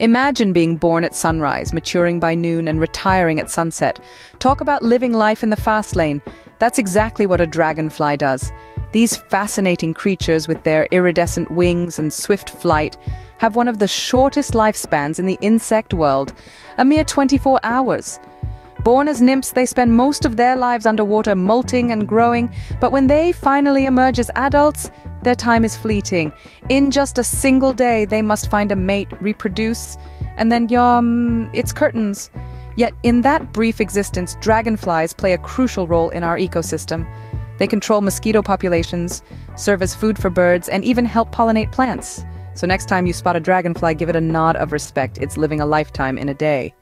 Imagine being born at sunrise, maturing by noon, and retiring at sunset. Talk about living life in the fast lane. That's exactly what a dragonfly does. These fascinating creatures with their iridescent wings and swift flight have one of the shortest lifespans in the insect world, a mere 24 hours. Born as nymphs, they spend most of their lives underwater molting and growing, but when they finally emerge as adults, their time is fleeting. In just a single day, they must find a mate, reproduce, and then yum, it's curtains. Yet in that brief existence, dragonflies play a crucial role in our ecosystem. They control mosquito populations, serve as food for birds, and even help pollinate plants. So next time you spot a dragonfly, give it a nod of respect. It's living a lifetime in a day.